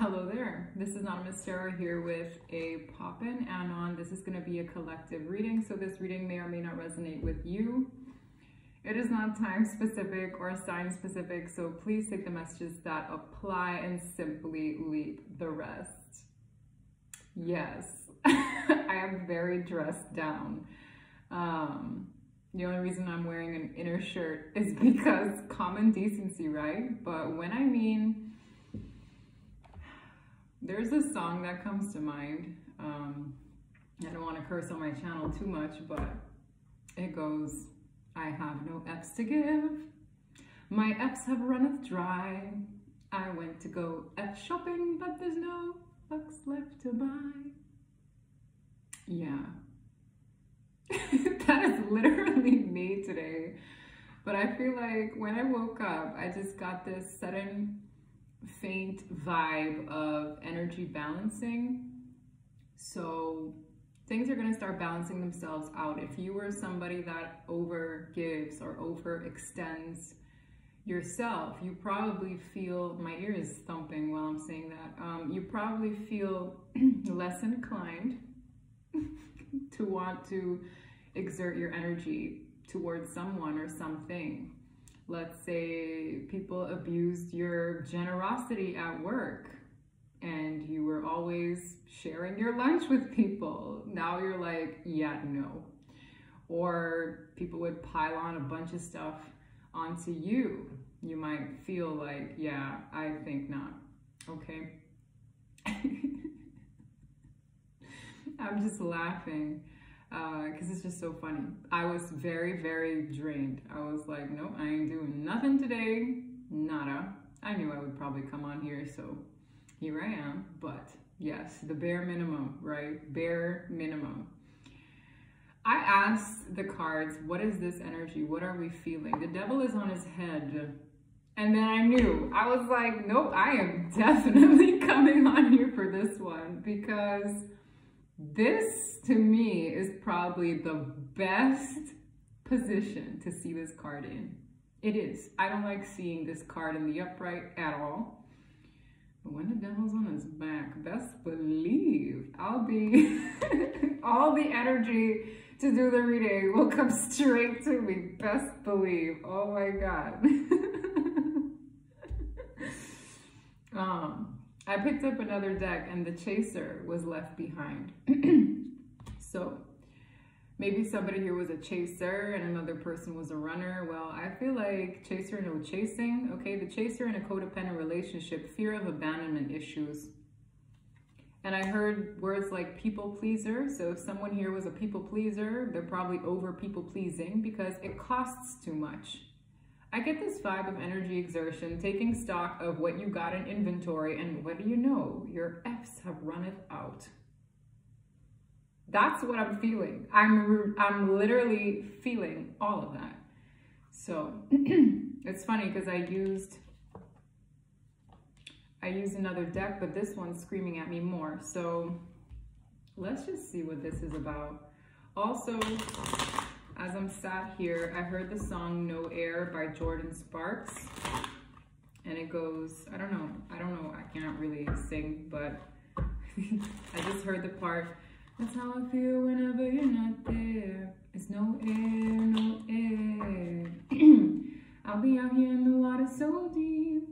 Hello there. This is Anonymous Tarot here with a pop-in. This is going to be a collective reading, so this reading may or may not resonate with you. It is not time specific or sign specific, so please take the messages that apply and simply leave the rest. Yes, I am very dressed down. Um, the only reason I'm wearing an inner shirt is because common decency, right? But when I mean there's a song that comes to mind. Um, I don't want to curse on my channel too much, but it goes, I have no F's to give. My F's have runneth dry. I went to go F shopping, but there's no bucks left to buy. Yeah. that is literally me today. But I feel like when I woke up, I just got this sudden faint vibe of energy balancing. So things are going to start balancing themselves out. If you were somebody that over gives or overextends yourself, you probably feel, my ear is thumping while I'm saying that, um, you probably feel less inclined to want to exert your energy towards someone or something let's say people abused your generosity at work and you were always sharing your lunch with people. Now you're like, yeah, no. Or people would pile on a bunch of stuff onto you. You might feel like, yeah, I think not. Okay. I'm just laughing because uh, it's just so funny. I was very, very drained. I was like, nope, I ain't doing nothing today. Nada. I knew I would probably come on here, so here I am. But yes, the bare minimum, right? Bare minimum. I asked the cards, what is this energy? What are we feeling? The devil is on his head. And then I knew. I was like, nope, I am definitely coming on here for this one because this to me is probably the best position to see this card in. It is. I don't like seeing this card in the upright at all. But when the devil's on his back, best believe I'll be, all the energy to do the reading will come straight to me. Best believe. Oh my God. um, I picked up another deck and the chaser was left behind. so maybe somebody here was a chaser and another person was a runner. Well, I feel like chaser, no chasing. Okay, the chaser in a codependent relationship, fear of abandonment issues. And I heard words like people pleaser. So if someone here was a people pleaser, they're probably over people pleasing because it costs too much. I get this vibe of energy exertion, taking stock of what you got in inventory, and what do you know? Your F's have run it out. That's what I'm feeling. I'm, I'm literally feeling all of that. So it's funny because I used, I used another deck, but this one's screaming at me more. So let's just see what this is about. Also, as I'm sat here, I heard the song No Air by Jordin Sparks. And it goes, I don't know, I don't know, I can't really sing, but I just heard the part, that's how I feel whenever you're not there. It's no air, no air. I'll be out here in the water so deep.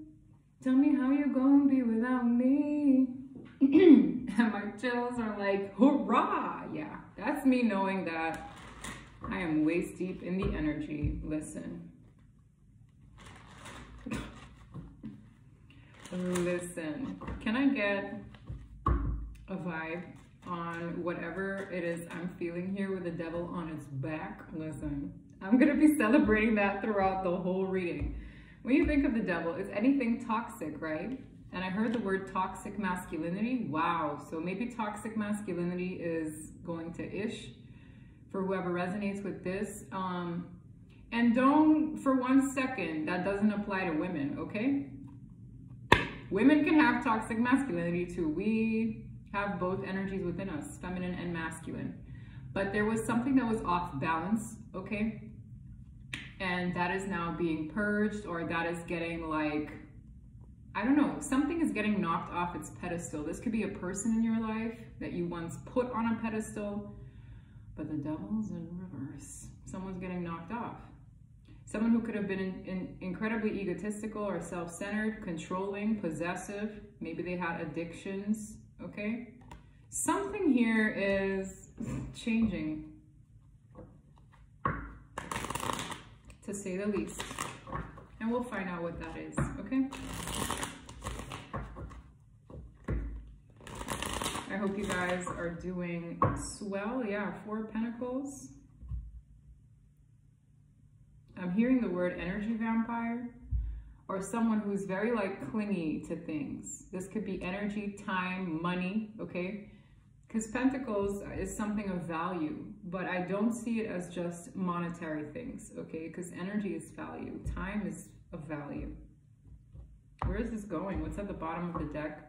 Tell me how you're gonna be without me. and my chills are like, hurrah! Yeah, that's me knowing that I am waist deep in the energy. Listen. Listen. Can I get a vibe on whatever it is I'm feeling here with the devil on its back? Listen. I'm going to be celebrating that throughout the whole reading. When you think of the devil, it's anything toxic, right? And I heard the word toxic masculinity. Wow. So maybe toxic masculinity is going to ish for whoever resonates with this. Um, and don't, for one second, that doesn't apply to women, okay? Women can have toxic masculinity too. We have both energies within us, feminine and masculine. But there was something that was off balance, okay? And that is now being purged or that is getting like, I don't know, something is getting knocked off its pedestal. This could be a person in your life that you once put on a pedestal, but the devil's in reverse. Someone's getting knocked off. Someone who could have been in, in, incredibly egotistical or self-centered, controlling, possessive. Maybe they had addictions, okay? Something here is changing, to say the least. And we'll find out what that is, okay? I hope you guys are doing swell. Yeah, Four Pentacles. I'm hearing the word energy vampire or someone who's very like clingy to things. This could be energy, time, money, okay? Because Pentacles is something of value, but I don't see it as just monetary things, okay? Because energy is value, time is of value. Where is this going? What's at the bottom of the deck?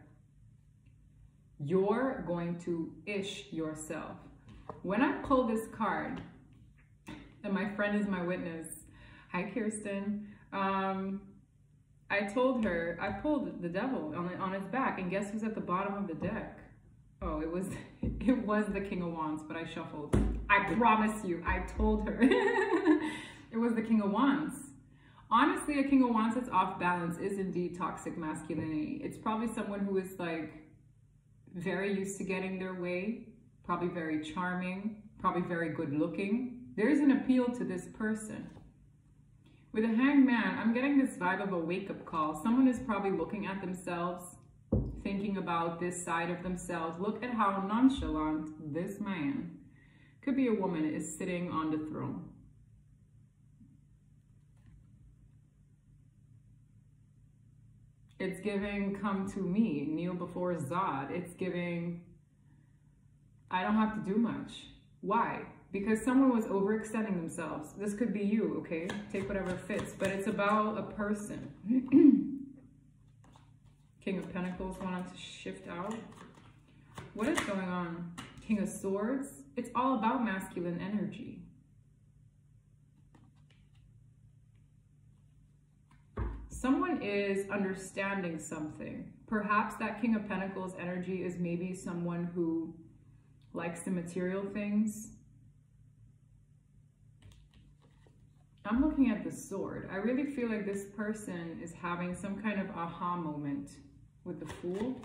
You're going to ish yourself. When I pull this card, and my friend is my witness, hi Kirsten, um, I told her, I pulled the devil on, on his back, and guess who's at the bottom of the deck? Oh, it was it was the King of Wands, but I shuffled. I promise you, I told her. it was the King of Wands. Honestly, a King of Wands that's off balance is indeed toxic masculinity. It's probably someone who is like very used to getting their way, probably very charming, probably very good looking. There's an appeal to this person. With a hanged man, I'm getting this vibe of a wake-up call. Someone is probably looking at themselves, thinking about this side of themselves. Look at how nonchalant this man, could be a woman, is sitting on the throne. It's giving come to me, kneel before Zod. It's giving, I don't have to do much. Why? Because someone was overextending themselves. This could be you, okay? Take whatever fits, but it's about a person. King of Pentacles wanted to shift out. What is going on? King of Swords. It's all about masculine energy. Someone is understanding something. Perhaps that King of Pentacles energy is maybe someone who likes the material things. I'm looking at the sword. I really feel like this person is having some kind of aha moment with the Fool.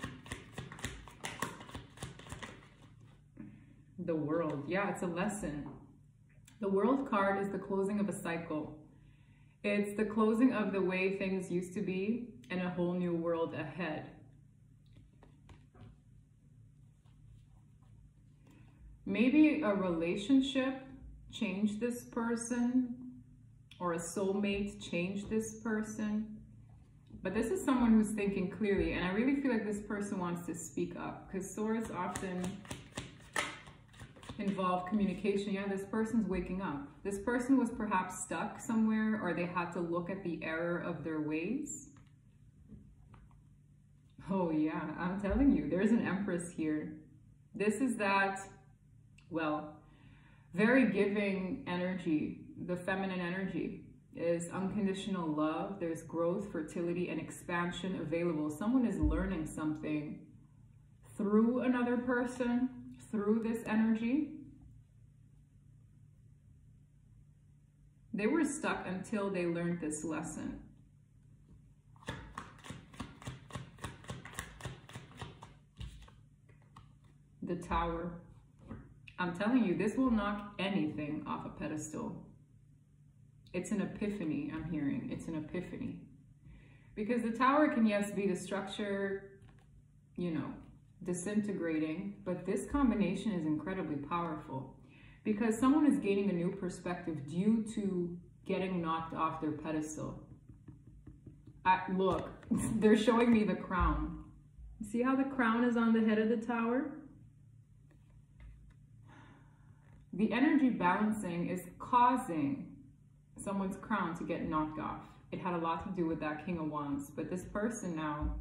The World. Yeah, it's a lesson. The World card is the closing of a cycle. It's the closing of the way things used to be and a whole new world ahead. Maybe a relationship changed this person or a soulmate changed this person. But this is someone who's thinking clearly and I really feel like this person wants to speak up because swords often involve communication. Yeah, this person's waking up. This person was perhaps stuck somewhere or they had to look at the error of their ways. Oh yeah, I'm telling you, there's an empress here. This is that, well, very giving energy, the feminine energy is unconditional love. There's growth, fertility, and expansion available. Someone is learning something through another person through this energy. They were stuck until they learned this lesson. The tower. I'm telling you, this will knock anything off a pedestal. It's an epiphany, I'm hearing. It's an epiphany. Because the tower can, yes, be the structure, you know, disintegrating, but this combination is incredibly powerful because someone is gaining a new perspective due to getting knocked off their pedestal. I, look, they're showing me the crown. See how the crown is on the head of the tower? The energy balancing is causing someone's crown to get knocked off. It had a lot to do with that King of Wands, but this person now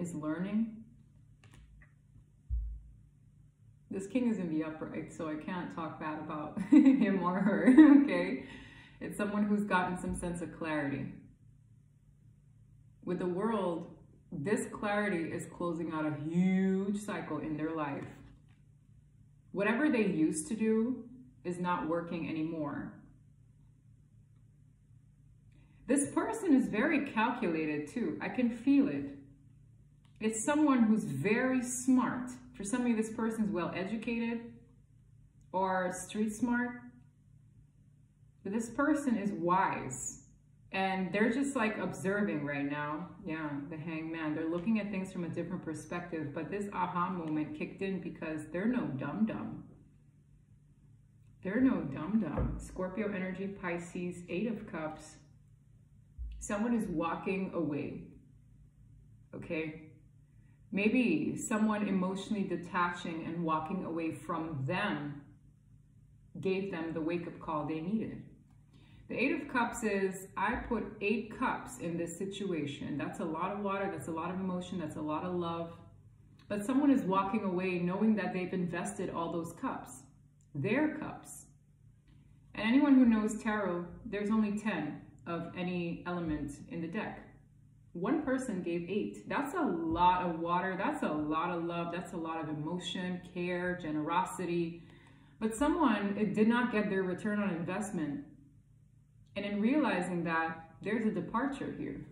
is learning. This king is in the upright, so I can't talk bad about him or her, okay? It's someone who's gotten some sense of clarity. with the world, this clarity is closing out a huge cycle in their life. Whatever they used to do is not working anymore. This person is very calculated too. I can feel it. It's someone who's very smart. For some of you, this person is well educated or street smart. But this person is wise. And they're just like observing right now. Yeah, the hangman. They're looking at things from a different perspective. But this aha moment kicked in because they're no dum-dum. They're no dum-dum. Scorpio energy, Pisces, Eight of Cups. Someone is walking away. Okay? Maybe someone emotionally detaching and walking away from them gave them the wake-up call they needed. The Eight of Cups is, I put eight cups in this situation. That's a lot of water, that's a lot of emotion, that's a lot of love. But someone is walking away knowing that they've invested all those cups, their cups. And anyone who knows tarot, there's only 10 of any element in the deck. One person gave eight. That's a lot of water. That's a lot of love. That's a lot of emotion, care, generosity. But someone it did not get their return on investment and in realizing that there's a departure here,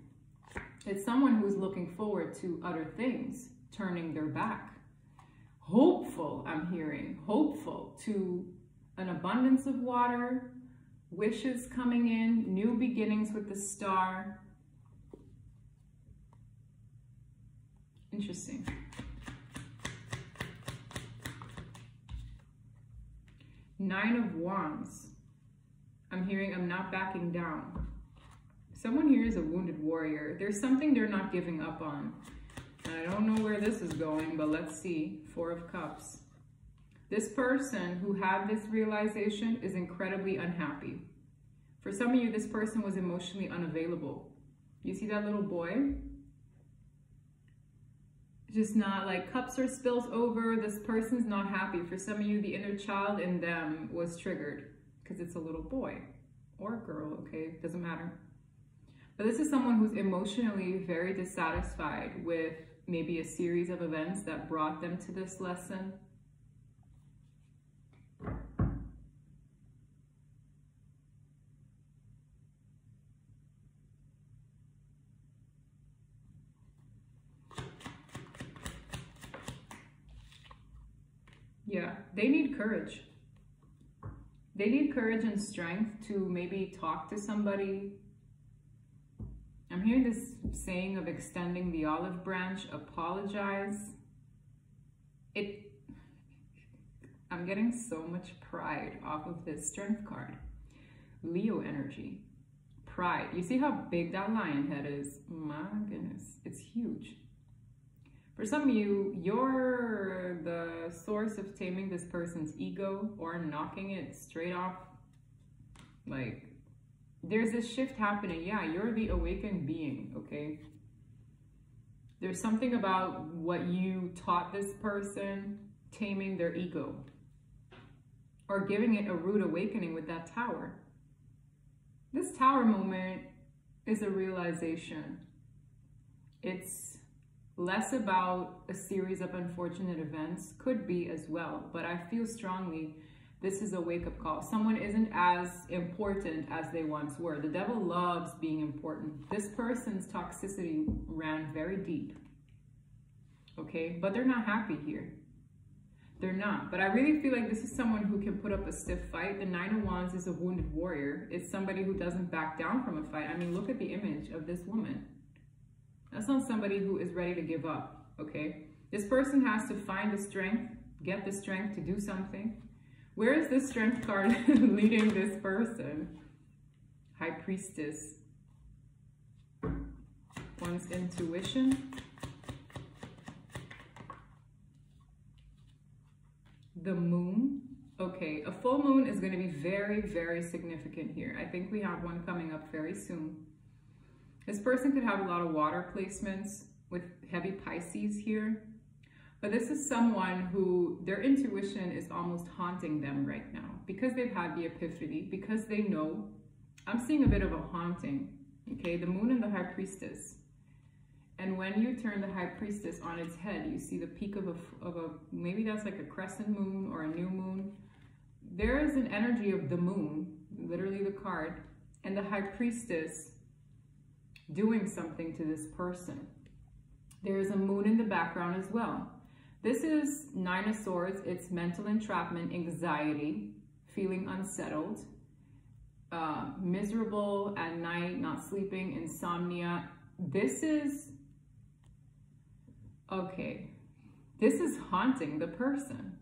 it's someone who's looking forward to other things, turning their back. Hopeful, I'm hearing, hopeful to an abundance of water, wishes coming in, new beginnings with the star. Interesting. Nine of Wands. I'm hearing I'm not backing down. Someone here is a wounded warrior. There's something they're not giving up on. I don't know where this is going, but let's see. Four of Cups. This person who had this realization is incredibly unhappy. For some of you, this person was emotionally unavailable. You see that little boy? Just not like cups are spilled over. This person's not happy. For some of you, the inner child in them was triggered because it's a little boy or girl, okay? Doesn't matter. But this is someone who's emotionally very dissatisfied with maybe a series of events that brought them to this lesson. Yeah, they need courage they need courage and strength to maybe talk to somebody. I'm hearing this saying of extending the olive branch, apologize. It, I'm getting so much pride off of this strength card. Leo energy, pride. You see how big that lion head is? My goodness, it's huge. For some of you, you're the source of taming this person's ego or knocking it straight off. Like, there's this shift happening. Yeah, you're the awakened being, okay? There's something about what you taught this person taming their ego or giving it a rude awakening with that tower. This tower moment is a realization. It's less about a series of unfortunate events, could be as well, but I feel strongly this is a wake-up call. Someone isn't as important as they once were. The devil loves being important. This person's toxicity ran very deep, okay? But they're not happy here. They're not. But I really feel like this is someone who can put up a stiff fight. The Nine of Wands is a wounded warrior. It's somebody who doesn't back down from a fight. I mean, look at the image of this woman. That's not somebody who is ready to give up, okay? This person has to find the strength, get the strength to do something. Where is this strength card leading this person? High Priestess. One's intuition. The moon. Okay, a full moon is going to be very, very significant here. I think we have one coming up very soon. This person could have a lot of water placements with heavy Pisces here. But this is someone who their intuition is almost haunting them right now because they've had the epiphany, because they know. I'm seeing a bit of a haunting, okay? The moon and the high priestess. And when you turn the high priestess on its head, you see the peak of a, of a, maybe that's like a crescent moon or a new moon. There is an energy of the moon, literally the card, and the high priestess doing something to this person. There is a moon in the background as well. This is Nine of Swords. It's mental entrapment, anxiety, feeling unsettled, uh, miserable at night, not sleeping, insomnia. This is, okay, this is haunting the person.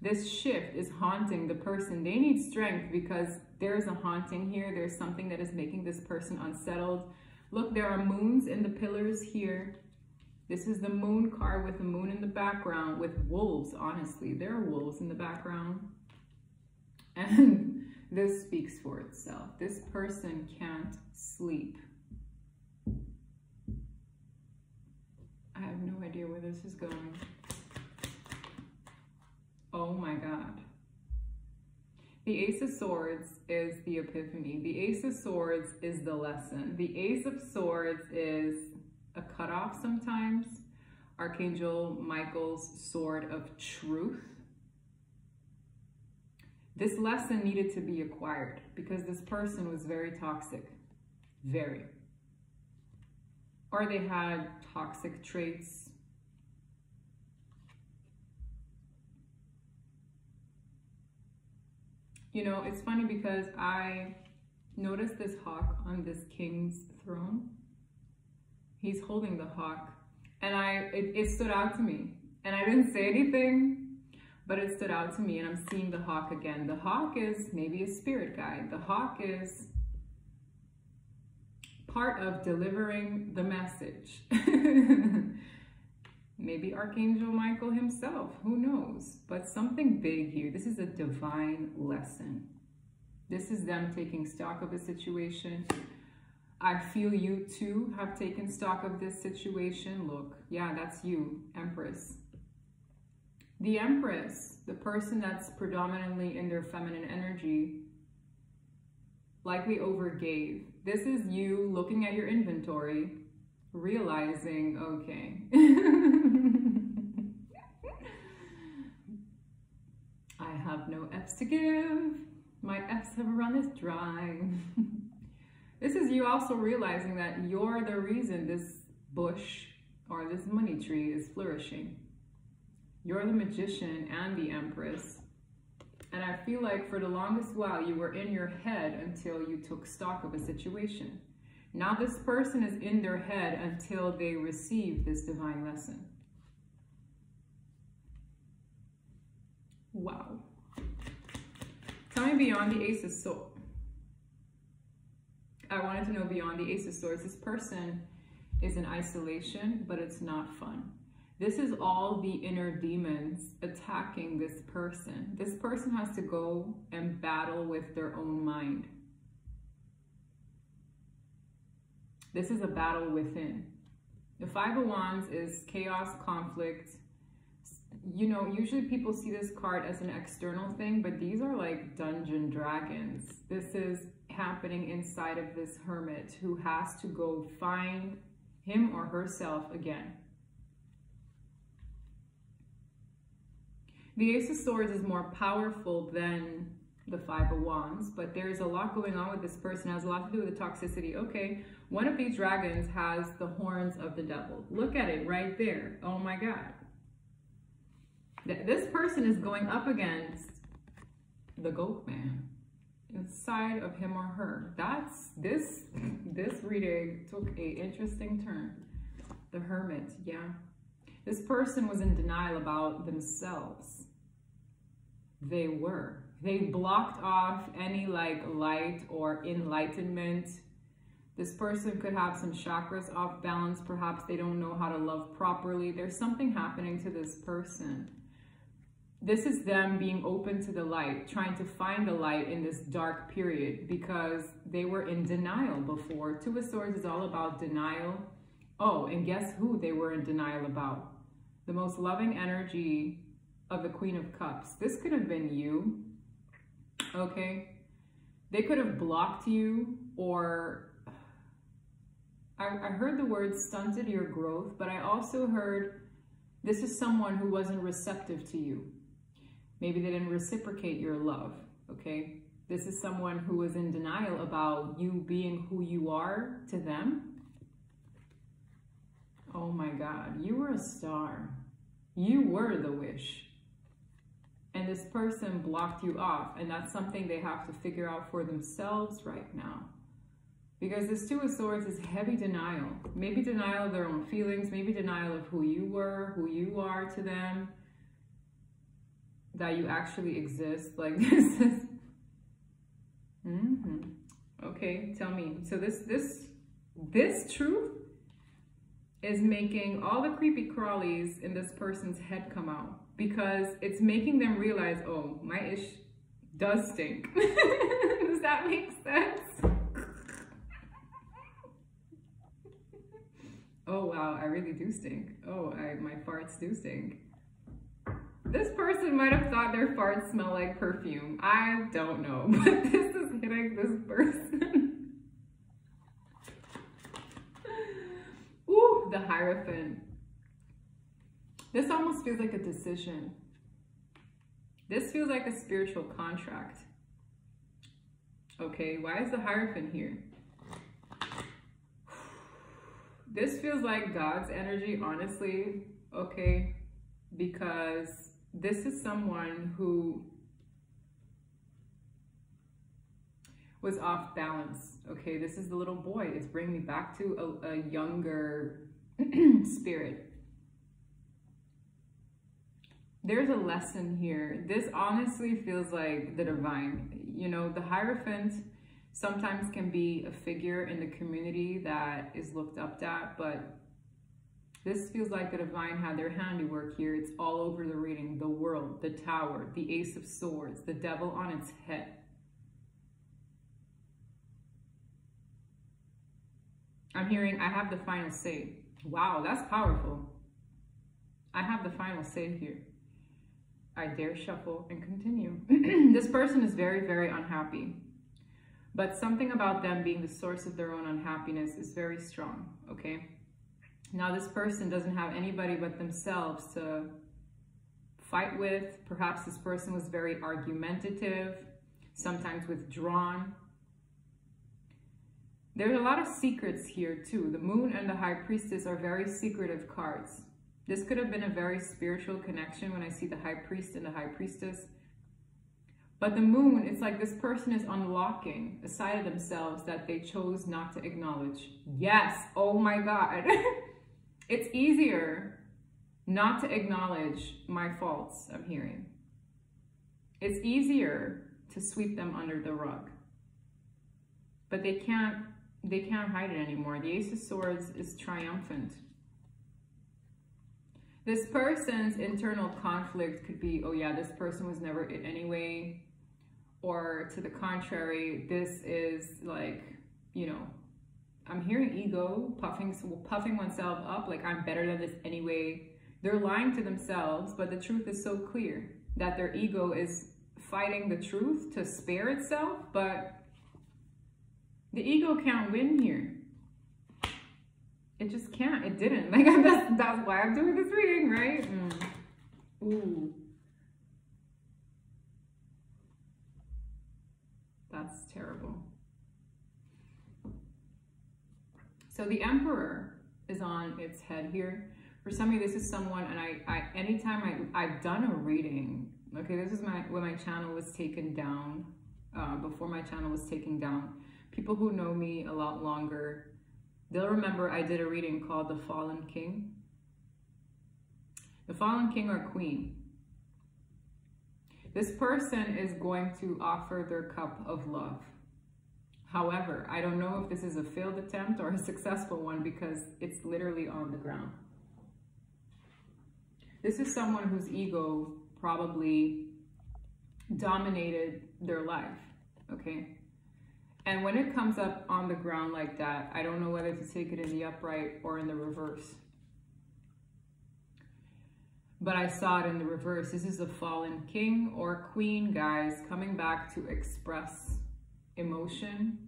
This shift is haunting the person. They need strength because there's a haunting here. There's something that is making this person unsettled. Look, there are moons in the pillars here. This is the moon card with the moon in the background with wolves, honestly. There are wolves in the background. And this speaks for itself. This person can't sleep. I have no idea where this is going. Oh my God. The Ace of Swords is the epiphany. The Ace of Swords is the lesson. The Ace of Swords is a cutoff sometimes. Archangel Michael's sword of truth. This lesson needed to be acquired because this person was very toxic. Very. Or they had toxic traits. You know, it's funny because I noticed this hawk on this king's throne. He's holding the hawk. And I it, it stood out to me. And I didn't say anything, but it stood out to me and I'm seeing the hawk again. The hawk is maybe a spirit guide. The hawk is part of delivering the message. maybe Archangel Michael himself, who knows? But something big here. This is a divine lesson. This is them taking stock of a situation. I feel you too have taken stock of this situation. Look, yeah, that's you, Empress. The Empress, the person that's predominantly in their feminine energy, likely overgave. This is you looking at your inventory, realizing, okay. I have no F's to give. My F's have run this dry. this is you also realizing that you're the reason this bush or this money tree is flourishing. You're the magician and the empress. And I feel like for the longest while, you were in your head until you took stock of a situation. Now this person is in their head until they receive this divine lesson. Wow. Me beyond the Ace of Swords. I wanted to know beyond the Ace of Swords. This person is in isolation, but it's not fun. This is all the inner demons attacking this person. This person has to go and battle with their own mind. This is a battle within. The Five of Wands is chaos, conflict. You know, usually people see this card as an external thing, but these are like dungeon dragons. This is happening inside of this hermit who has to go find him or herself again. The Ace of Swords is more powerful than the Five of Wands, but there's a lot going on with this person. It has a lot to do with the toxicity. Okay, one of these dragons has the horns of the devil. Look at it right there. Oh my God. This person is going up against the goat man inside of him or her. That's this this reading took a interesting turn. The hermit, yeah. This person was in denial about themselves they were. They blocked off any like light or enlightenment. This person could have some chakras off balance. Perhaps they don't know how to love properly. There's something happening to this person. This is them being open to the light, trying to find the light in this dark period because they were in denial before. Two of Swords is all about denial. Oh, and guess who they were in denial about? The most loving energy of the Queen of Cups. This could have been you, okay? They could have blocked you or I, I heard the word stunted your growth, but I also heard this is someone who wasn't receptive to you. Maybe they didn't reciprocate your love, okay? This is someone who was in denial about you being who you are to them. Oh my God, you were a star. You were the wish. And this person blocked you off, and that's something they have to figure out for themselves right now. Because this Two of Swords is heavy denial. Maybe denial of their own feelings, maybe denial of who you were, who you are to them, that you actually exist. Like this is. Mm -hmm. Okay, tell me. So this this this truth is making all the creepy crawlies in this person's head come out because it's making them realize, oh, my ish does stink. does that make sense? oh wow, I really do stink. Oh, I, my farts do stink. This person might have thought their farts smell like perfume. I don't know, but this is hitting this person. Ooh, the Hierophant. This almost feels like a decision. This feels like a spiritual contract. Okay, why is the Hierophant here? This feels like God's energy, honestly, okay? Because this is someone who was off balance, okay? This is the little boy. It's bringing me back to a, a younger spirit. There's a lesson here. This honestly feels like the divine. You know, the Hierophant sometimes can be a figure in the community that is looked up at, but this feels like the divine had their handiwork here. It's all over the reading. The world, the tower, the ace of swords, the devil on its head. I'm hearing, I have the final say. Wow, that's powerful. I have the final say here. I dare shuffle and continue. this person is very, very unhappy. But something about them being the source of their own unhappiness is very strong, okay? Now this person doesn't have anybody but themselves to fight with. Perhaps this person was very argumentative, sometimes withdrawn. There's a lot of secrets here too. The moon and the high priestess are very secretive cards. This could have been a very spiritual connection when I see the high priest and the high priestess. But the moon, it's like this person is unlocking a side of themselves that they chose not to acknowledge. Yes, oh my God. it's easier not to acknowledge my faults, I'm hearing. It's easier to sweep them under the rug. But they can't, they can't hide it anymore. The Ace of Swords is triumphant. This person's internal conflict could be, oh yeah, this person was never it anyway. Or to the contrary, this is like, you know, I'm hearing ego, puffing, puffing oneself up, like I'm better than this anyway. They're lying to themselves, but the truth is so clear that their ego is fighting the truth to spare itself, but the ego can't win here it just can't. It didn't. Like that's that's why I'm doing this reading, right? Mm. Ooh. That's terrible. So the emperor is on its head here. For some of you, this is someone, and I, I anytime I, I've done a reading, okay, this is my when my channel was taken down, uh, before my channel was taken down. People who know me a lot longer They'll remember I did a reading called The Fallen King. The Fallen King or Queen. This person is going to offer their cup of love. However, I don't know if this is a failed attempt or a successful one because it's literally on the ground. This is someone whose ego probably dominated their life, okay? And when it comes up on the ground like that, I don't know whether to take it in the upright or in the reverse. But I saw it in the reverse. This is a fallen king or queen, guys, coming back to express emotion,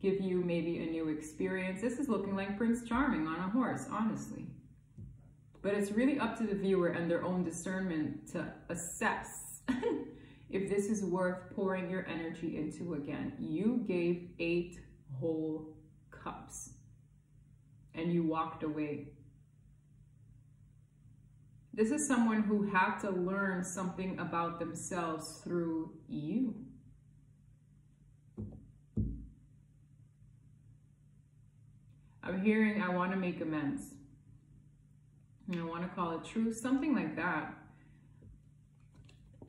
give you maybe a new experience. This is looking like Prince Charming on a horse, honestly. But it's really up to the viewer and their own discernment to assess if this is worth pouring your energy into again. You gave eight whole cups and you walked away. This is someone who had to learn something about themselves through you. I'm hearing I want to make amends. I want to call it truth, something like that.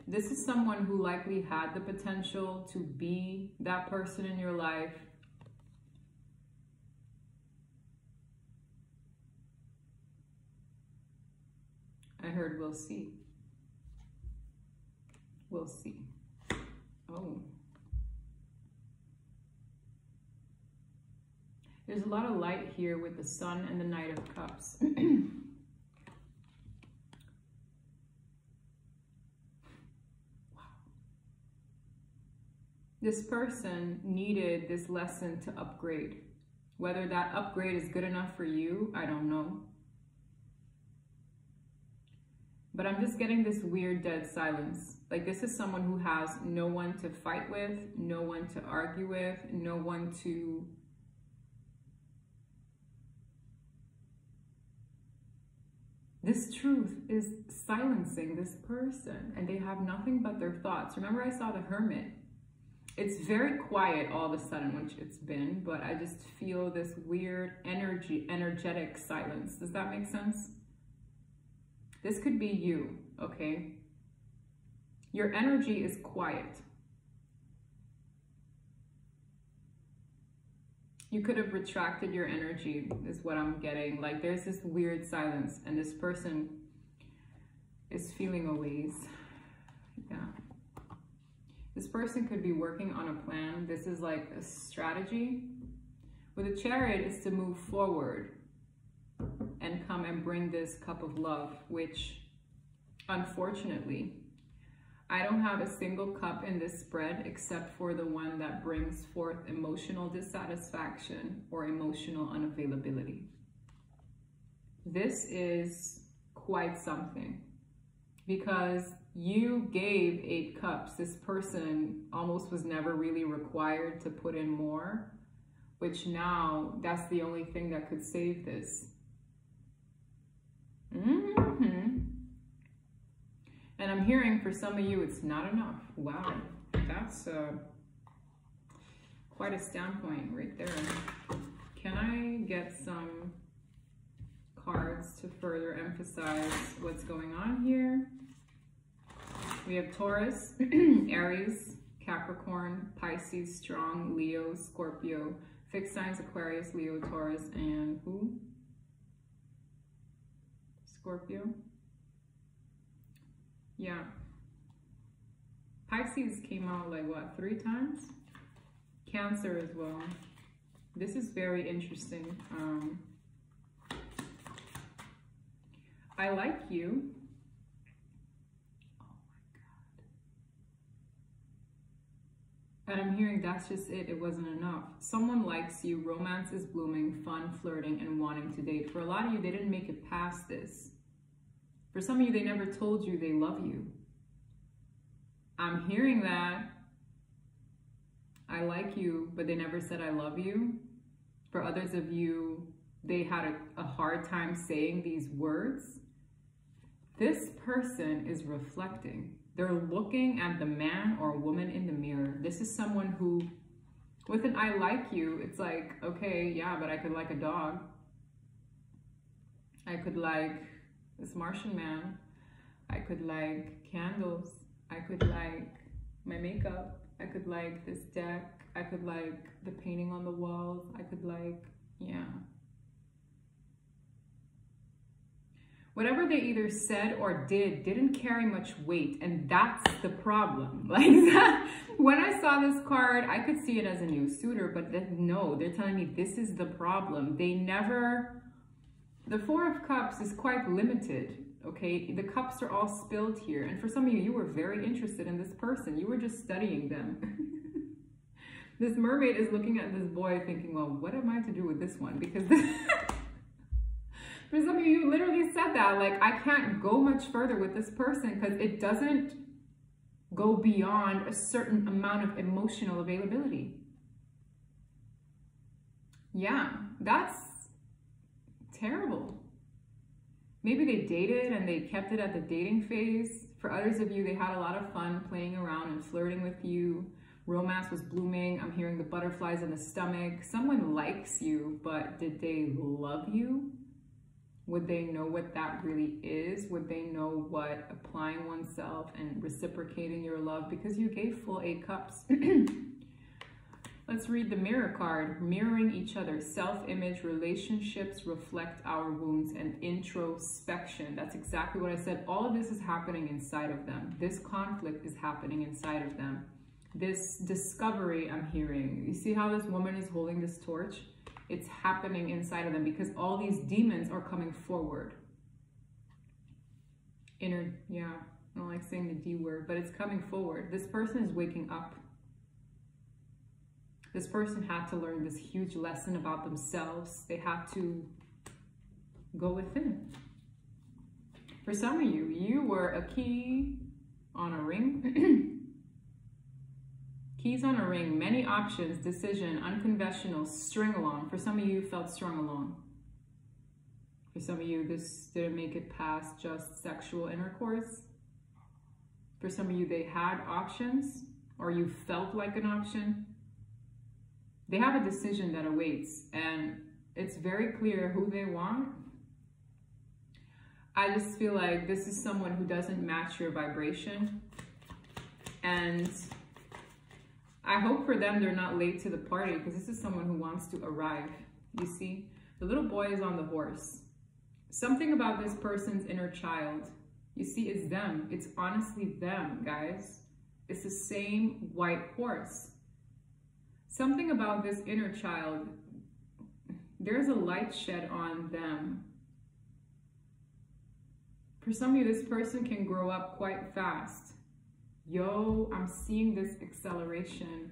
This is someone who likely had the potential to be that person in your life. I heard we'll see. We'll see. Oh. There's a lot of light here with the sun and the Knight of Cups. this person needed this lesson to upgrade. Whether that upgrade is good enough for you, I don't know. But I'm just getting this weird dead silence. Like this is someone who has no one to fight with, no one to argue with, no one to This truth is silencing this person and they have nothing but their thoughts. Remember I saw the hermit. It's very quiet all of a sudden, which it's been, but I just feel this weird energy, energetic silence. Does that make sense? This could be you, okay? Your energy is quiet. You could have retracted your energy is what I'm getting. Like there's this weird silence and this person is feeling a ways. Yeah. This person could be working on a plan. This is like a strategy. With a chariot is to move forward and come and bring this cup of love, which unfortunately I don't have a single cup in this spread except for the one that brings forth emotional dissatisfaction or emotional unavailability. This is quite something because you gave eight cups. This person almost was never really required to put in more, which now that's the only thing that could save this. Mm -hmm. And I'm hearing for some of you, it's not enough. Wow, that's uh, quite a standpoint right there. Can I get some cards to further emphasize what's going on here? We have Taurus, Aries, Capricorn, Pisces, Strong, Leo, Scorpio, fixed signs Aquarius, Leo, Taurus, and who? Scorpio. Yeah. Pisces came out like what, three times? Cancer as well. This is very interesting. Um, I like you. Oh and I'm hearing that's just it, it wasn't enough. Someone likes you, romance is blooming, fun, flirting, and wanting to date. For a lot of you, they didn't make it past this. For some of you, they never told you they love you. I'm hearing that. I like you, but they never said I love you. For others of you, they had a, a hard time saying these words. This person is reflecting. They're looking at the man or woman in the mirror. This is someone who, with an I like you, it's like, okay, yeah, but I could like a dog. I could like this Martian man. I could like candles. I could like my makeup. I could like this deck. I could like the painting on the walls. I could like, yeah. Whatever they either said or did didn't carry much weight, and that's the problem. Like that, when I saw this card, I could see it as a new suitor, but then, no, they're telling me this is the problem. They never the Four of Cups is quite limited, okay? The cups are all spilled here. And for some of you, you were very interested in this person. You were just studying them. this mermaid is looking at this boy thinking, well, what am I to do with this one? Because for some of you, you literally said that, like, I can't go much further with this person because it doesn't go beyond a certain amount of emotional availability. Yeah, that's terrible. Maybe they dated and they kept it at the dating phase. For others of you, they had a lot of fun playing around and flirting with you. Romance was blooming. I'm hearing the butterflies in the stomach. Someone likes you, but did they love you? Would they know what that really is? Would they know what applying oneself and reciprocating your love? Because you gave full eight cups. Let's read the mirror card. Mirroring each other. Self-image, relationships reflect our wounds, and introspection. That's exactly what I said. All of this is happening inside of them. This conflict is happening inside of them. This discovery I'm hearing. You see how this woman is holding this torch? It's happening inside of them because all these demons are coming forward. Inner, yeah, I don't like saying the D word, but it's coming forward. This person is waking up. This person had to learn this huge lesson about themselves. They had to go within. For some of you, you were a key on a ring. Keys on a ring, many options, decision, unconventional, string along. For some of you, felt strung along. For some of you, this didn't make it past just sexual intercourse. For some of you, they had options or you felt like an option. They have a decision that awaits and it's very clear who they want. I just feel like this is someone who doesn't match your vibration and I hope for them they're not late to the party because this is someone who wants to arrive. You see, the little boy is on the horse. Something about this person's inner child. You see, it's them. It's honestly them, guys. It's the same white horse. Something about this inner child, there's a light shed on them. For some of you, this person can grow up quite fast yo, I'm seeing this acceleration.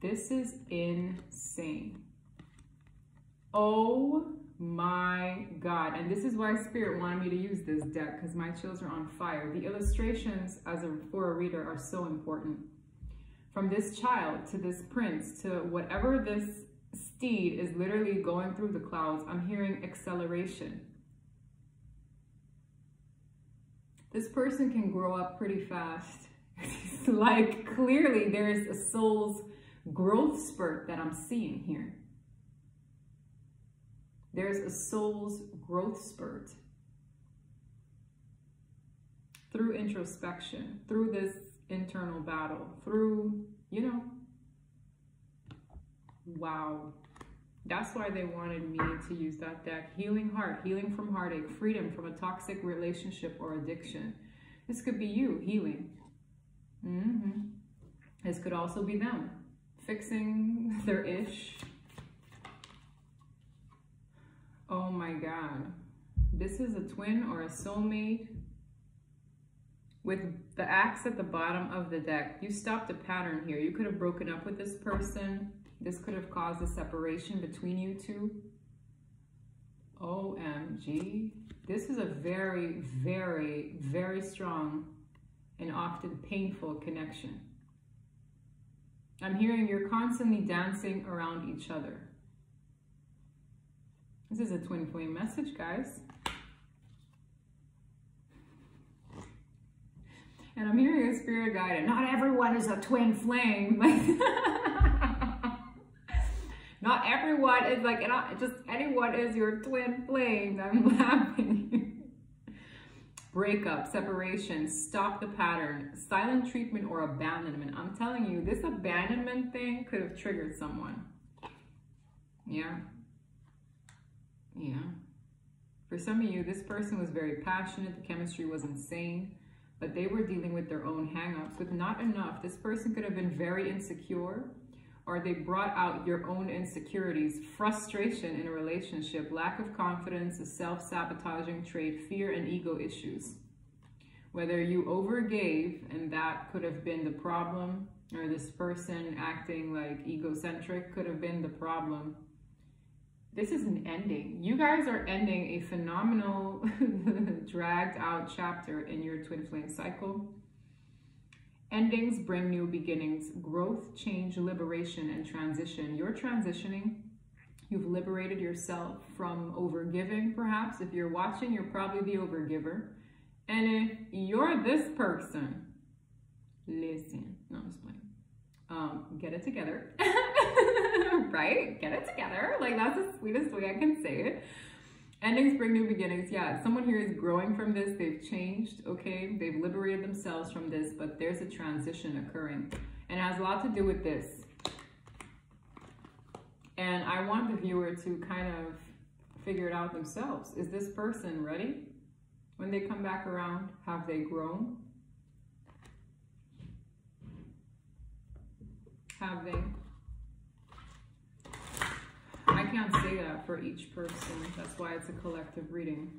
This is insane. Oh my God. And this is why Spirit wanted me to use this deck because my chills are on fire. The illustrations as a, for a reader are so important. From this child to this prince to whatever this steed is literally going through the clouds, I'm hearing acceleration. This person can grow up pretty fast like clearly there is a soul's growth spurt that I'm seeing here. There's a soul's growth spurt through introspection, through this internal battle, through, you know, wow. That's why they wanted me to use that deck. Healing heart, healing from heartache, freedom from a toxic relationship or addiction. This could be you healing Mm-hmm. This could also be them fixing their ish. Oh my God. This is a twin or a soulmate with the axe at the bottom of the deck. You stopped a pattern here. You could have broken up with this person. This could have caused a separation between you two. OMG. This is a very, very, very strong and often painful connection. I'm hearing you're constantly dancing around each other. This is a twin flame message, guys. And I'm hearing a spirit guide, and not everyone is a twin flame. not everyone is like, just anyone is your twin flame. I'm laughing breakup, separation, stop the pattern, silent treatment, or abandonment. I'm telling you, this abandonment thing could have triggered someone. Yeah. Yeah. For some of you, this person was very passionate. The chemistry was insane, but they were dealing with their own hangups with not enough. This person could have been very insecure or they brought out your own insecurities, frustration in a relationship, lack of confidence, a self-sabotaging trait, fear and ego issues. Whether you overgave and that could have been the problem, or this person acting like egocentric could have been the problem. This is an ending. You guys are ending a phenomenal, dragged out chapter in your twin flame cycle. Endings bring new beginnings, growth, change, liberation, and transition. You're transitioning. You've liberated yourself from overgiving, perhaps. If you're watching, you're probably the overgiver. And if you're this person, listen. No, I'm just playing. Um, get it together. right? Get it together. Like, that's the sweetest way I can say it. Endings bring new beginnings. Yeah, someone here is growing from this. They've changed, okay? They've liberated themselves from this, but there's a transition occurring. And it has a lot to do with this. And I want the viewer to kind of figure it out themselves. Is this person ready? When they come back around, have they grown? Have they I can't say that for each person. That's why it's a collective reading.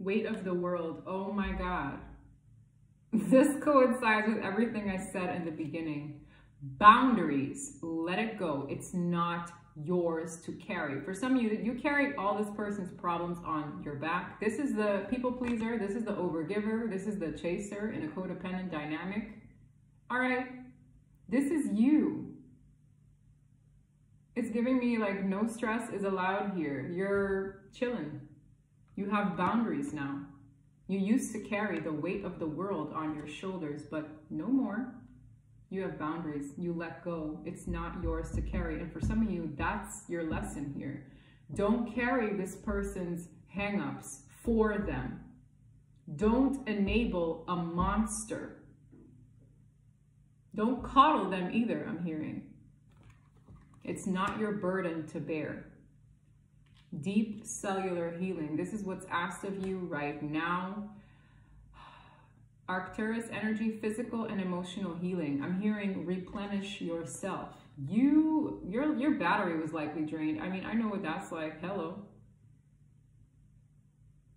Weight of the world. Oh my God. This coincides with everything I said in the beginning. Boundaries. Let it go. It's not yours to carry. For some of you, you carry all this person's problems on your back. This is the people pleaser. This is the overgiver. This is the chaser in a codependent dynamic. All right, this is you. It's giving me like no stress is allowed here. You're chilling. You have boundaries now. You used to carry the weight of the world on your shoulders, but no more. You have boundaries. You let go. It's not yours to carry. And for some of you, that's your lesson here. Don't carry this person's hangups for them. Don't enable a monster don't coddle them either, I'm hearing. It's not your burden to bear. Deep cellular healing. This is what's asked of you right now. Arcturus energy, physical and emotional healing. I'm hearing replenish yourself. You, your, your battery was likely drained. I mean, I know what that's like. Hello.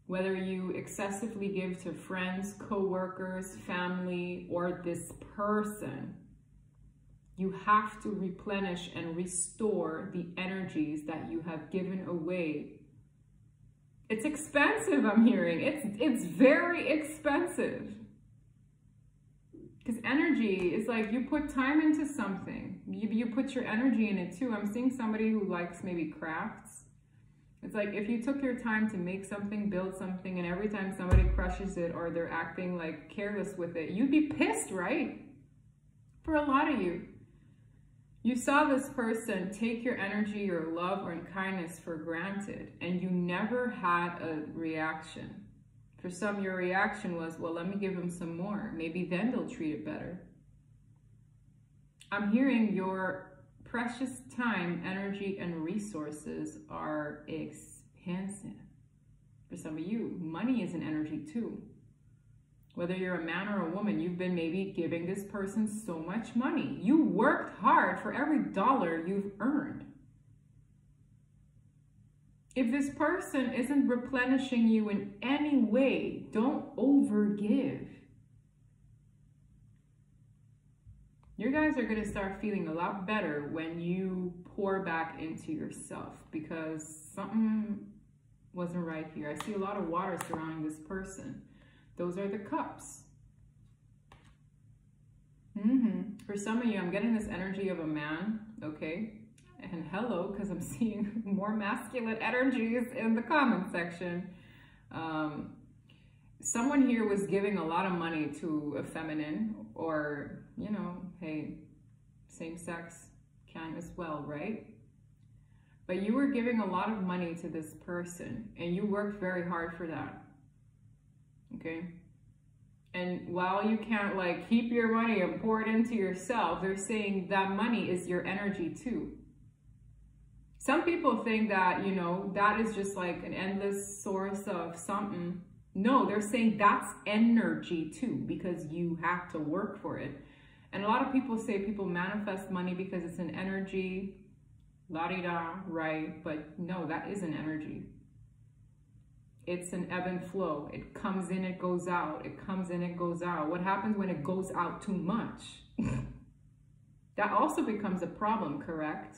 Whether you excessively give to friends, co-workers, family, or this person, you have to replenish and restore the energies that you have given away. It's expensive, I'm hearing. It's, it's very expensive. Because energy is like you put time into something. You, you put your energy in it too. I'm seeing somebody who likes maybe crafts it's like if you took your time to make something, build something, and every time somebody crushes it or they're acting like careless with it, you'd be pissed, right? For a lot of you. You saw this person take your energy, your love, or kindness for granted, and you never had a reaction. For some, your reaction was, well, let me give them some more. Maybe then they'll treat it better. I'm hearing your precious time, energy, and resources are expensive. For some of you, money is an energy too. Whether you're a man or a woman, you've been maybe giving this person so much money. You worked hard for every dollar you've earned. If this person isn't replenishing you in any way, don't overgive. you guys are going to start feeling a lot better when you pour back into yourself because something wasn't right here. I see a lot of water surrounding this person. Those are the cups. Mm -hmm. For some of you, I'm getting this energy of a man, okay? And hello, because I'm seeing more masculine energies in the comment section. Um, someone here was giving a lot of money to a feminine or, you know, hey, same sex can as well, right? But you were giving a lot of money to this person and you worked very hard for that. Okay? And while you can't like keep your money and pour it into yourself, they're saying that money is your energy too. Some people think that, you know, that is just like an endless source of something no, they're saying that's energy too, because you have to work for it. And a lot of people say people manifest money because it's an energy, la di da, right? But no, that is an energy. it's an ebb and flow. It comes in, it goes out. It comes in, it goes out. What happens when it goes out too much? that also becomes a problem, correct?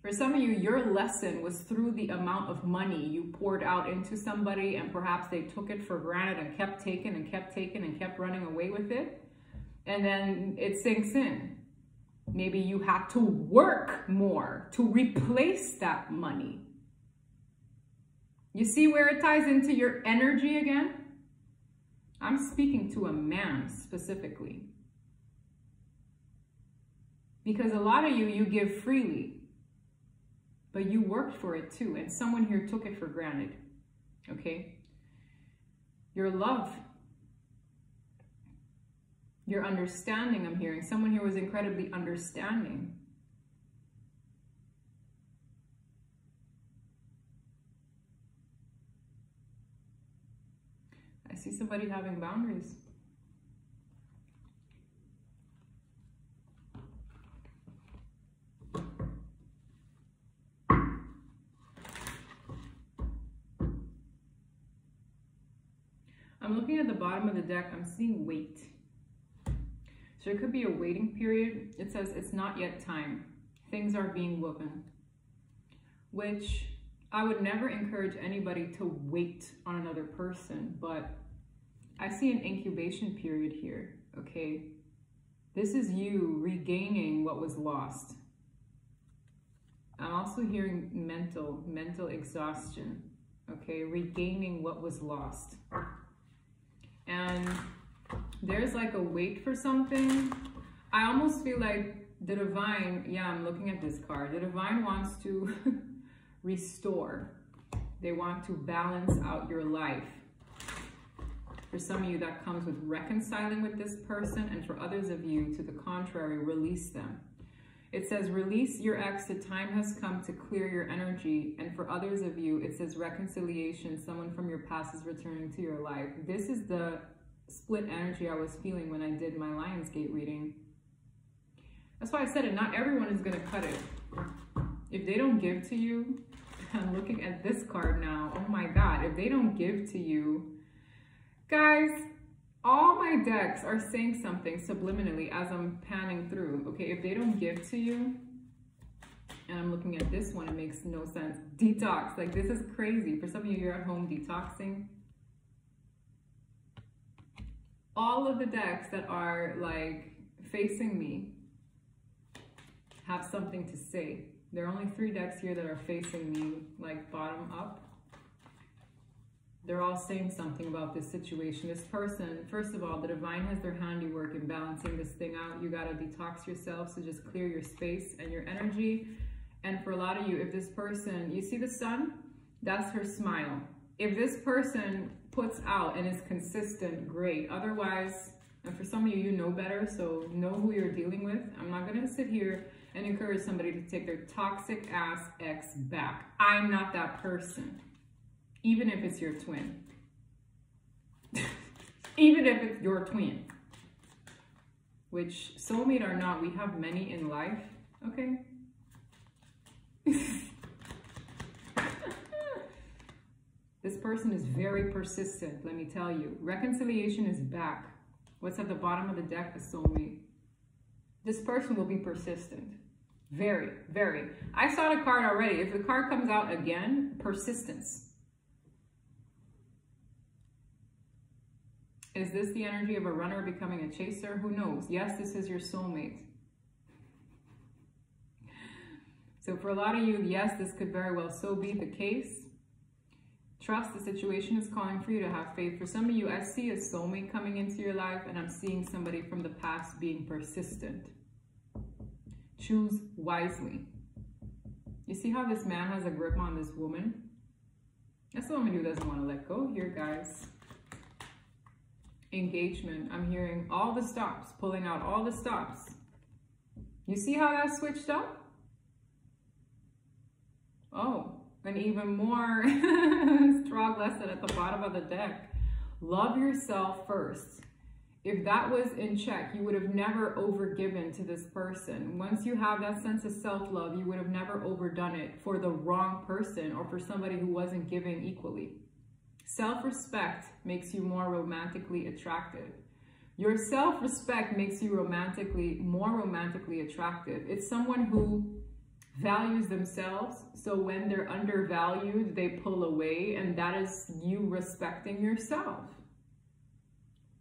For some of you, your lesson was through the amount of money you poured out into somebody and perhaps they took it for granted and kept taking and kept taking and kept running away with it. And then it sinks in. Maybe you have to work more to replace that money. You see where it ties into your energy again? I'm speaking to a man specifically. Because a lot of you, you give freely but you worked for it too, and someone here took it for granted. Okay? Your love, your understanding, I'm hearing. Someone here was incredibly understanding. I see somebody having boundaries. I'm looking at the bottom of the deck. I'm seeing wait. So it could be a waiting period. It says it's not yet time. Things are being woven. Which I would never encourage anybody to wait on another person, but I see an incubation period here, okay? This is you regaining what was lost. I'm also hearing mental, mental exhaustion, okay? Regaining what was lost and there's like a wait for something. I almost feel like the divine, yeah, I'm looking at this card. The divine wants to restore. They want to balance out your life. For some of you, that comes with reconciling with this person, and for others of you, to the contrary, release them. It says, release your ex, the time has come to clear your energy. And for others of you, it says reconciliation, someone from your past is returning to your life. This is the split energy I was feeling when I did my Lionsgate reading. That's why I said it, not everyone is gonna cut it. If they don't give to you, I'm looking at this card now, oh my God, if they don't give to you, guys, all my decks are saying something subliminally as I'm panning through. Okay, if they don't give to you, and I'm looking at this one, it makes no sense. Detox, like this is crazy. For some of you, you're at home detoxing. All of the decks that are like facing me have something to say. There are only three decks here that are facing me like bottom up they're all saying something about this situation. This person, first of all, the divine has their handiwork in balancing this thing out. You got to detox yourself, so just clear your space and your energy. And for a lot of you, if this person, you see the sun? That's her smile. If this person puts out and is consistent, great. Otherwise, and for some of you, you know better, so know who you're dealing with. I'm not to sit here and encourage somebody to take their toxic ass ex back. I'm not that person even if it's your twin. even if it's your twin. Which soulmate or not, we have many in life, okay? this person is very persistent, let me tell you. Reconciliation is back. What's at the bottom of the deck is soulmate. This person will be persistent. Very, very. I saw the card already. If the card comes out again, persistence. Is this the energy of a runner becoming a chaser? Who knows? Yes, this is your soulmate. So for a lot of you, yes, this could very well so be the case. Trust the situation is calling for you to have faith. For some of you, I see a soulmate coming into your life and I'm seeing somebody from the past being persistent. Choose wisely. You see how this man has a grip on this woman? That's the woman who doesn't want to let go here, guys engagement. I'm hearing all the stops, pulling out all the stops. You see how that switched up? Oh, an even more strong lesson at the bottom of the deck. Love yourself first. if that was in check, you would have never overgiven to this person. Once you have that sense of self love, you would have never overdone it for the wrong person or for somebody who wasn't giving equally. Self respect makes you more romantically attractive. Your self respect makes you romantically, more romantically attractive. It's someone who values themselves. So when they're undervalued, they pull away, and that is you respecting yourself.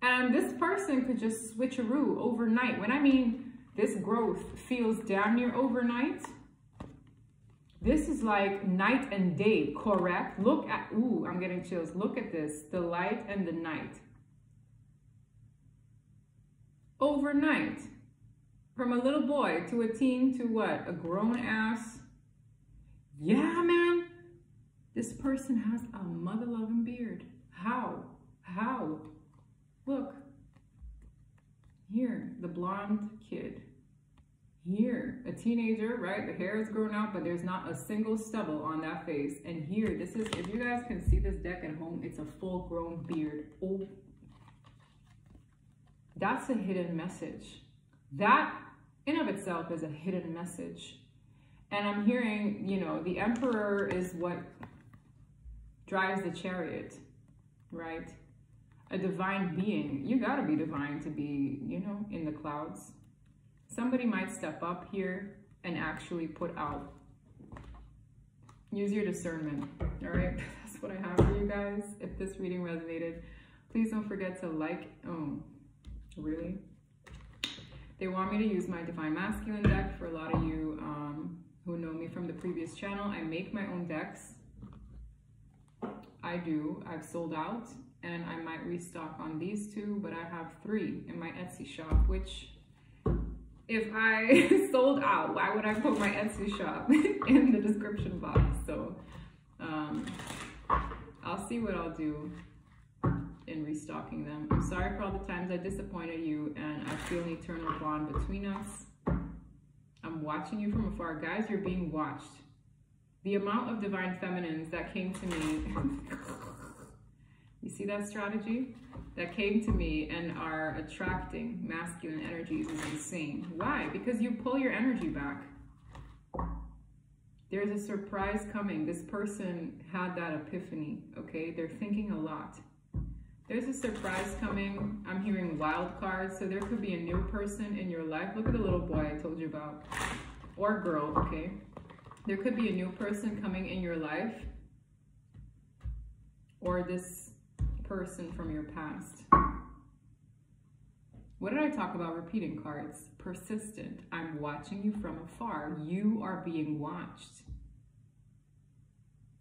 And this person could just switcheroo overnight. When I mean this growth feels damn near overnight, this is like night and day, correct? Look at, ooh, I'm getting chills. Look at this, the light and the night. Overnight, from a little boy to a teen to what? A grown ass. Yeah, man. This person has a mother loving beard. How? How? Look. Here, the blonde kid. Here, a teenager, right? The hair is grown out, but there's not a single stubble on that face. And here, this is, if you guys can see this deck at home, it's a full grown beard. Oh, that's a hidden message. That in of itself is a hidden message. And I'm hearing, you know, the emperor is what drives the chariot, right? a divine being. You gotta be divine to be, you know, in the clouds. Somebody might step up here and actually put out. Use your discernment, all right? That's what I have for you guys. If this reading resonated, please don't forget to like, oh, really? They want me to use my Divine Masculine deck for a lot of you um, who know me from the previous channel. I make my own decks. I do. I've sold out and I might restock on these two, but I have three in my Etsy shop, which if I sold out, why would I put my Etsy shop in the description box? So um, I'll see what I'll do in restocking them. I'm sorry for all the times I disappointed you and I feel an eternal bond between us. I'm watching you from afar. Guys, you're being watched. The amount of divine feminines that came to me You see that strategy? That came to me and are attracting masculine energies is insane. Why? Because you pull your energy back. There's a surprise coming. This person had that epiphany, okay? They're thinking a lot. There's a surprise coming. I'm hearing wild cards. So there could be a new person in your life. Look at the little boy I told you about. Or girl, okay? There could be a new person coming in your life. Or this person from your past. What did I talk about repeating cards? Persistent. I'm watching you from afar. You are being watched.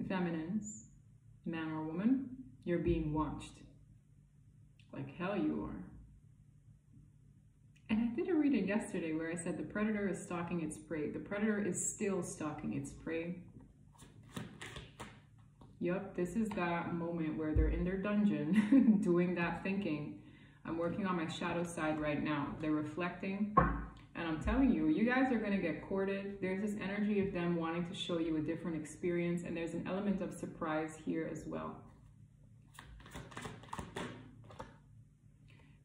Feminines, man or woman, you're being watched. Like hell you are. And I did a reading yesterday where I said the predator is stalking its prey. The predator is still stalking its prey. Yep, this is that moment where they're in their dungeon doing that thinking. I'm working on my shadow side right now. They're reflecting. And I'm telling you, you guys are going to get courted. There's this energy of them wanting to show you a different experience. And there's an element of surprise here as well.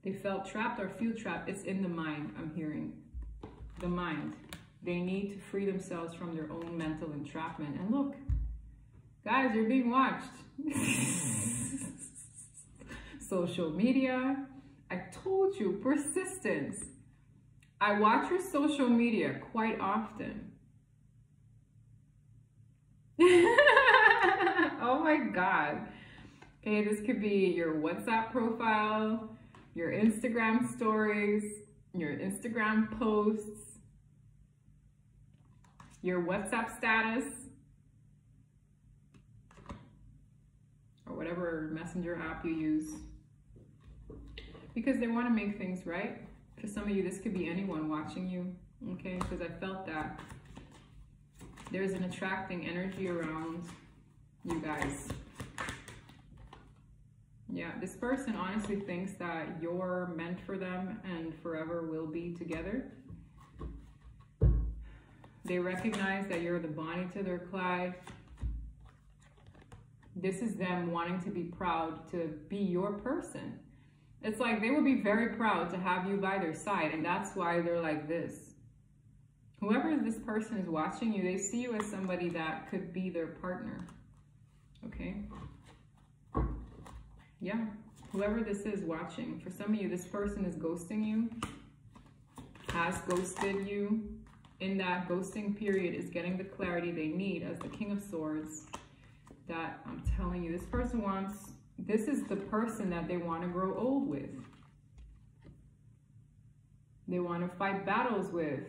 They felt trapped or feel trapped. It's in the mind, I'm hearing. The mind. They need to free themselves from their own mental entrapment. And look, Guys, you're being watched. Social media. I told you, persistence. I watch your social media quite often. oh my God. Okay, this could be your WhatsApp profile, your Instagram stories, your Instagram posts, your WhatsApp status, or whatever messenger app you use because they want to make things right. For some of you, this could be anyone watching you, okay? Because I felt that there's an attracting energy around you guys. Yeah, this person honestly thinks that you're meant for them and forever will be together. They recognize that you're the Bonnie to their Clyde. This is them wanting to be proud to be your person. It's like they would be very proud to have you by their side, and that's why they're like this. Whoever this person is watching you, they see you as somebody that could be their partner. Okay? Yeah. Whoever this is watching, for some of you, this person is ghosting you, has ghosted you. In that ghosting period is getting the clarity they need as the King of Swords that I'm telling you, this person wants, this is the person that they want to grow old with. They want to fight battles with,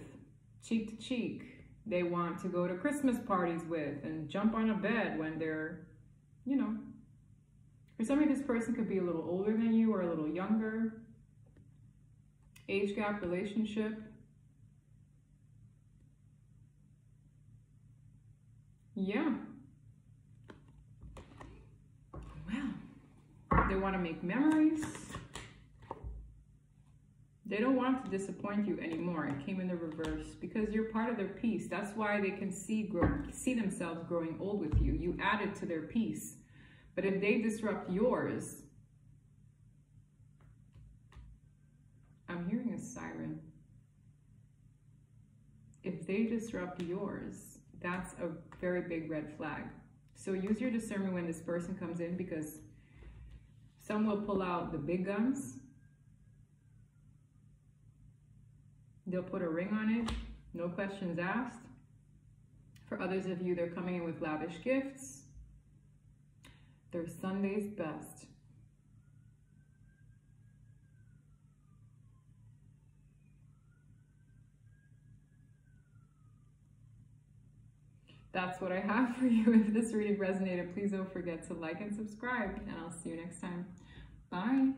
cheek to cheek. They want to go to Christmas parties with and jump on a bed when they're, you know. For some of this person could be a little older than you or a little younger. Age gap relationship. Yeah. They want to make memories. They don't want to disappoint you anymore. It came in the reverse because you're part of their peace. That's why they can see grow, see themselves growing old with you. You added to their peace. But if they disrupt yours, I'm hearing a siren. If they disrupt yours, that's a very big red flag. So use your discernment when this person comes in because some will pull out the big guns. They'll put a ring on it, no questions asked. For others of you, they're coming in with lavish gifts. Their Sunday's best. That's what I have for you. If this reading resonated, please don't forget to like and subscribe, and I'll see you next time. Bye.